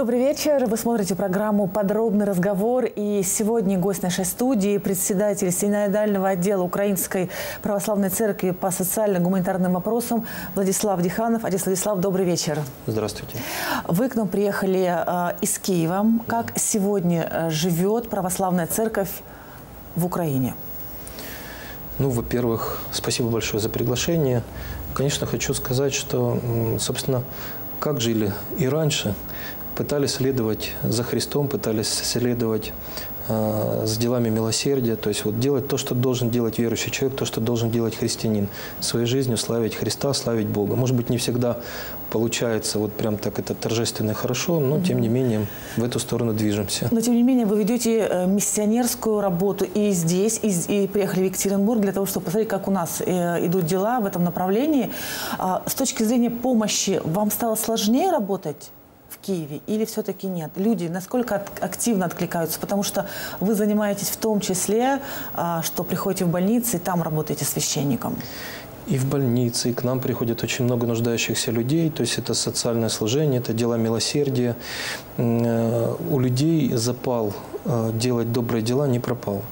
Добрый вечер. Вы смотрите программу «Подробный разговор». И сегодня гость нашей студии, председатель синодального отдела Украинской Православной Церкви по социально-гуманитарным вопросам Владислав Диханов. Отец Владислав, добрый вечер. Здравствуйте. Вы к нам приехали э, из Киева. Как да. сегодня э, живет Православная Церковь в Украине? Ну, во-первых, спасибо большое за приглашение. Конечно, хочу сказать, что, собственно, как жили и раньше – пытались следовать за Христом, пытались следовать э, с делами милосердия, то есть вот делать то, что должен делать верующий человек, то, что должен делать христианин, своей жизнью славить Христа, славить Бога. Может быть, не всегда получается вот прям так это торжественно и хорошо, но тем не менее в эту сторону движемся. Но тем не менее вы ведете э, миссионерскую работу и здесь, и, и приехали в Екатеринбург для того, чтобы посмотреть, как у нас э, идут дела в этом направлении. А, с точки зрения помощи вам стало сложнее работать? Киеве или все-таки нет? Люди насколько активно откликаются? Потому что вы занимаетесь в том числе, а, что приходите в больницы и там работаете священником. И в больнице, и к нам приходит очень много нуждающихся людей. То есть это социальное служение, это дела милосердия. Э, у людей запал э, делать добрые дела не пропал.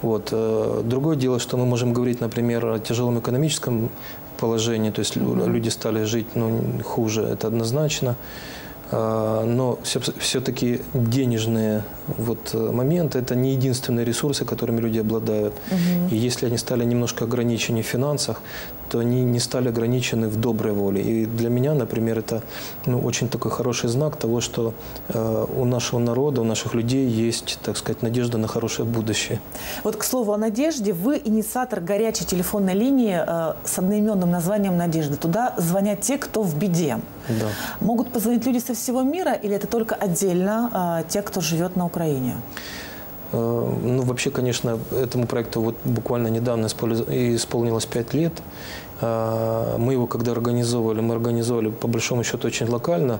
Вот. Э, другое дело, что мы можем говорить, например, о тяжелом экономическом положении, то есть люди стали жить ну, хуже, это однозначно. А, но все-таки денежные вот моменты – это не единственные ресурсы, которыми люди обладают. Угу. И если они стали немножко ограничены в финансах, то они не стали ограничены в доброй воле. И для меня, например, это ну, очень такой хороший знак того, что э, у нашего народа, у наших людей есть, так сказать, надежда на хорошее будущее. Вот к слову о надежде, вы инициатор горячей телефонной линии э, с одноименным названием «Надежда». Туда звонят те, кто в беде. Да. Могут позвонить люди со всего мира или это только отдельно э, те, кто живет на Украине? Э, ну, вообще, конечно, этому проекту вот буквально недавно исполнилось пять лет. Э, мы его когда организовывали, мы организовывали по большому счету очень локально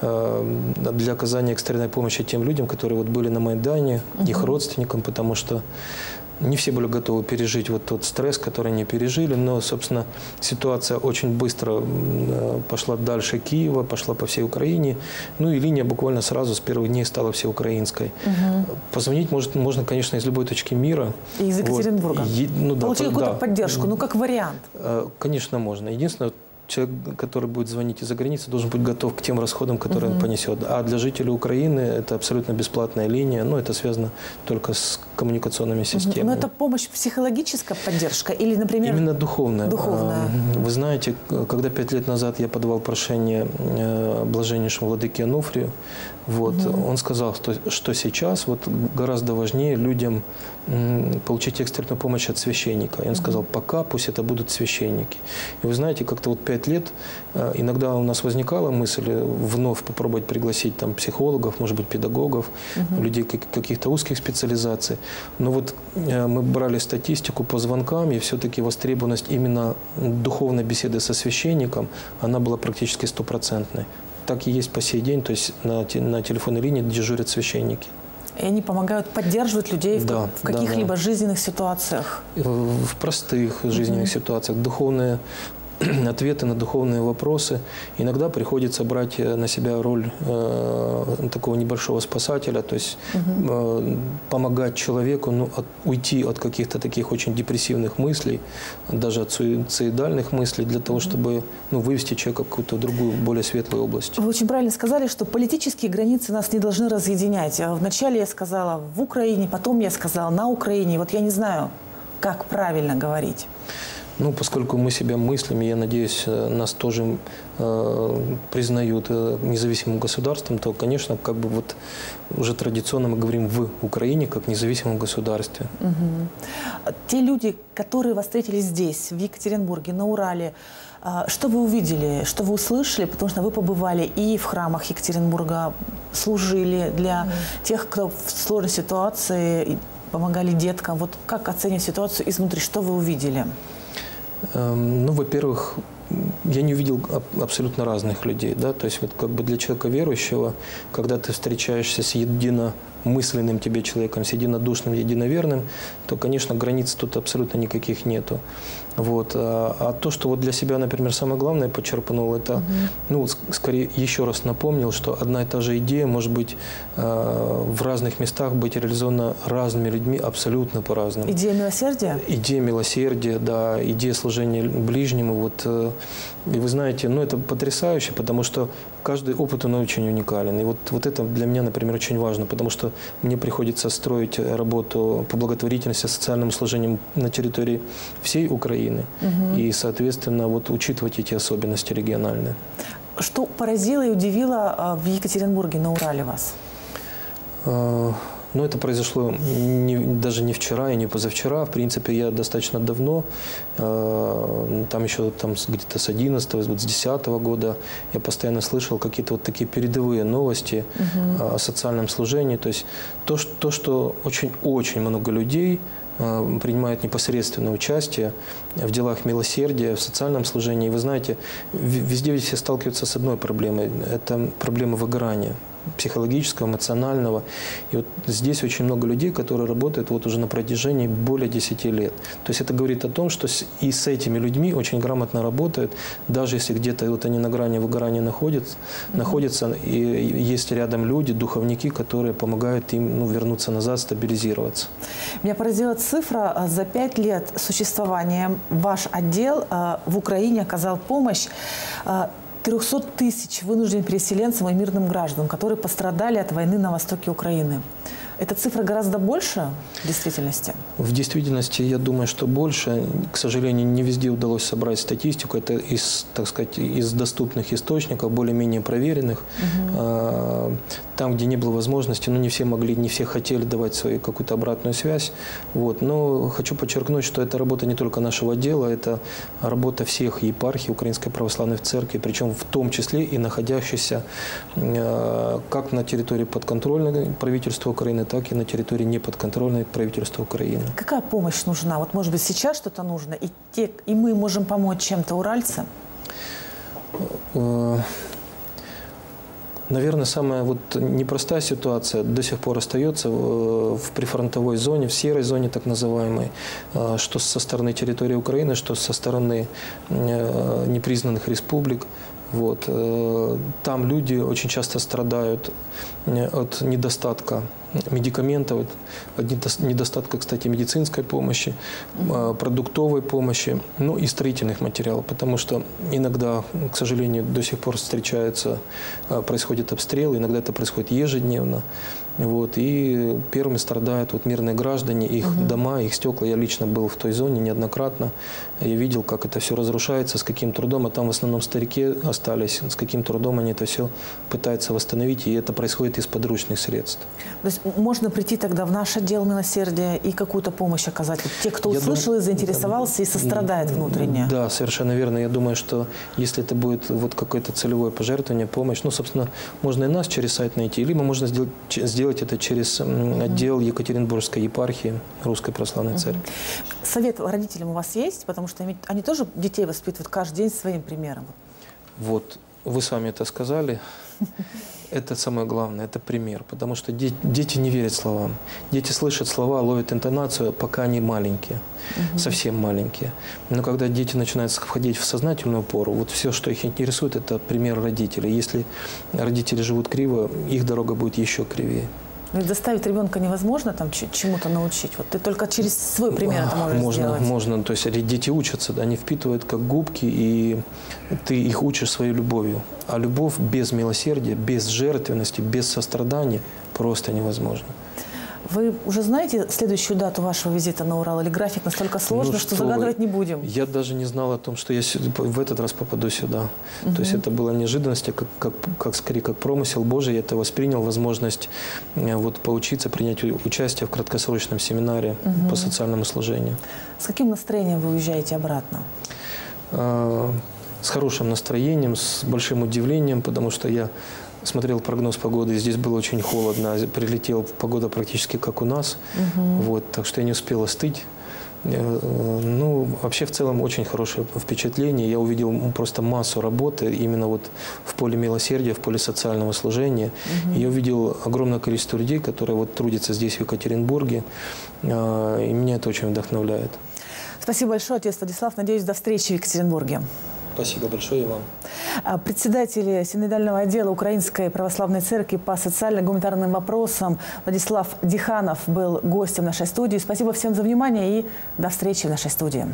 э, для оказания экстренной помощи тем людям, которые вот были на Майдане, угу. их родственникам, потому что не все были готовы пережить вот тот стресс, который они пережили, но, собственно, ситуация очень быстро э, пошла дальше Киева, пошла по всей Украине. Ну и линия буквально сразу с первых дней стала всеукраинской. Угу. Позвонить может, можно, конечно, из любой точки мира. И из Екатеринбурга. Вот. Ну, да, Получить какую-то да. поддержку, ну как вариант. Э, конечно, можно. Единственное, человек, который будет звонить из-за границы, должен быть готов к тем расходам, которые угу. он понесет. А для жителей Украины это абсолютно бесплатная линия, но это связано только с коммуникационными системами. Но это помощь психологическая поддержка или, например... Именно духовная. Духовная. Вы знаете, когда пять лет назад я подавал прошение э, блаженнейшему владыке Ануфрию, вот, угу. он сказал, что, что сейчас вот гораздо важнее людям получить экстренную помощь от священника. И он сказал, пока пусть это будут священники. И вы знаете, как-то вот пять лет э, иногда у нас возникала мысль вновь попробовать пригласить там психологов, может быть, педагогов, угу. людей каких-то узких специализаций. Но вот э, мы брали статистику по звонкам, и все-таки востребованность именно духовной беседы со священником, она была практически стопроцентной. Так и есть по сей день, то есть на, на телефонной линии дежурят священники. И они помогают поддерживать людей в, да, в каких-либо да, да. жизненных ситуациях. В простых жизненных mm-hmm. ситуациях. Духовные ответы на духовные вопросы. Иногда приходится брать э, на себя роль э, такого небольшого спасателя, то есть угу. э, помогать человеку ну, от, уйти от каких-то таких очень депрессивных мыслей, даже от суицидальных мыслей, для того, чтобы ну, вывести человека в какую-то другую, более светлую область. Вы очень правильно сказали, что политические границы нас не должны разъединять. Вначале я сказала в Украине, потом я сказала на Украине. Вот я не знаю, как правильно говорить. Ну, поскольку мы себя мыслим, я надеюсь, э, нас тоже э, признают э, независимым государством, то, конечно, как бы вот уже традиционно мы говорим в Украине как независимом государстве. Угу. Те люди, которые вас встретили здесь, в Екатеринбурге, на Урале, э, что вы увидели, что вы услышали, потому что вы побывали и в храмах Екатеринбурга, служили для угу. тех, кто в сложной ситуации, помогали деткам. Вот как оценивать ситуацию изнутри, что вы увидели? Эм, ну, во-первых, я не увидел абсолютно разных людей, да, то есть вот как бы для человека верующего, когда ты встречаешься с единомысленным тебе человеком, с единодушным, единоверным, то, конечно, границ тут абсолютно никаких нету. Вот. А, а то, что вот для себя, например, самое главное почерпнул, это, угу. ну, скорее еще раз напомнил, что одна и та же идея может быть э, в разных местах быть реализована разными людьми абсолютно по-разному. Идея милосердия? Идея милосердия, да, идея служения ближнему. Вот, э, и вы знаете, ну это потрясающе, потому что каждый опыт, он очень уникален. И вот, вот это для меня, например, очень важно, потому что мне приходится строить работу по благотворительности, социальному служению на территории всей Украины. Угу. И, соответственно, вот учитывать эти особенности региональные. Что поразило и удивило а, в Екатеринбурге на Урале вас? А, ну, это произошло не, даже не вчера и не позавчера. В принципе, я достаточно давно, э, там еще там, где-то с 11 вот с 10 года, я постоянно слышал какие-то вот такие передовые новости угу. о социальном служении. То есть то, что, то, что очень-очень много людей э, принимают непосредственное участие в делах милосердия, в социальном служении. Вы знаете, везде все сталкиваются с одной проблемой. Это проблема выгорания психологического, эмоционального. И вот здесь очень много людей, которые работают вот уже на протяжении более 10 лет. То есть это говорит о том, что и с этими людьми очень грамотно работают, даже если где-то вот они на грани выгорания находятся, находятся и есть рядом люди, духовники, которые помогают им ну, вернуться назад, стабилизироваться. Меня поразила цифра. За 5 лет существования ваш отдел а, в Украине оказал помощь а, 300 тысяч вынужденных переселенцам и мирным гражданам, которые пострадали от войны на востоке Украины. Эта цифра гораздо больше в действительности? В действительности, я думаю, что больше. К сожалению, не везде удалось собрать статистику. Это из, так сказать, из доступных источников, более-менее проверенных. Угу. Там, где не было возможности, ну, не все могли, не все хотели давать свою какую-то обратную связь. Вот. Но хочу подчеркнуть, что это работа не только нашего отдела, это работа всех епархий Украинской Православной Церкви, причем в том числе и находящихся э, как на территории подконтрольной правительства Украины, так и на территории неподконтрольной правительства Украины. Какая помощь нужна? Вот, может быть, сейчас что-то нужно, и, те, и мы можем помочь чем-то уральцам? Наверное, самая вот непростая ситуация до сих пор остается в прифронтовой зоне, в серой зоне так называемой, э, что со стороны территории Украины, что со стороны э, непризнанных республик. Вот. Там люди очень часто страдают от недостатка медикаментов, от недостатка, кстати, медицинской помощи, а, продуктовой помощи, ну и строительных материалов, потому что иногда, к сожалению, до сих пор встречаются, происходят обстрелы, иногда это происходит ежедневно. Вот, и первыми страдают вот мирные граждане, их угу. дома, их стекла. Я лично был в той зоне неоднократно. Я видел, как это все разрушается, с каким трудом. А там в основном старики остались, с каким трудом они это все пытаются восстановить. И это происходит из подручных средств. То есть можно прийти тогда в наш отдел милосердия и какую-то помощь оказать? Вот те, кто услышал и заинтересовался и сострадает внутренне. Да, совершенно верно. Я думаю, что если это будет вот какое-то целевое пожертвование, помощь, ну, собственно, можно и нас через сайт найти, либо можно сделать, сделать это через отдел Екатеринбургской епархии Русской Православной Церкви. Совет родителям у вас есть? Потому что они тоже детей воспитывают каждый день своим примером. Вот, вы сами это сказали. Это самое главное, это пример, потому что дети, дети не верят словам. Дети слышат слова, ловят интонацию, пока они маленькие, угу. совсем маленькие. Но когда дети начинают входить в сознательную пору, вот все, что их интересует, это пример родителей. Если родители живут криво, их дорога будет еще кривее. Ну, заставить ребенка невозможно там чему-то научить. Вот ты только через свой пример это можешь можно, сделать. Можно, то есть дети учатся, да, они впитывают как губки, и ты их учишь своей любовью. А любовь без милосердия, без жертвенности, без сострадания просто невозможно. Вы уже знаете следующую дату вашего визита на Урал? Или график настолько сложный, ну, что, что загадывать не будем? Я даже не знал о том, что я в этот раз попаду сюда. Угу. То есть это была неожиданность, как, как, как скорее как промысел Божий. Я это воспринял, возможность э, вот, поучиться, принять участие в краткосрочном семинаре угу. по социальному служению. С каким настроением вы уезжаете обратно? А, с хорошим настроением, с большим удивлением, потому что я смотрел прогноз погоды, здесь было очень холодно, прилетела погода практически как у нас, угу. вот, так что я не успел остыть. Э, ну, вообще в целом очень хорошее впечатление. Я увидел просто массу работы именно вот в поле милосердия, в поле социального служения. Угу. Я увидел огромное количество людей, которые вот трудятся здесь, в Екатеринбурге, э, и меня это очень вдохновляет. Спасибо большое, отец Владислав. Надеюсь, до встречи в Екатеринбурге. Спасибо большое вам. А, председатель синодального отдела Украинской Православной Церкви по социально-гуманитарным вопросам Владислав Диханов был гостем нашей студии. Спасибо всем за внимание и до встречи в нашей студии.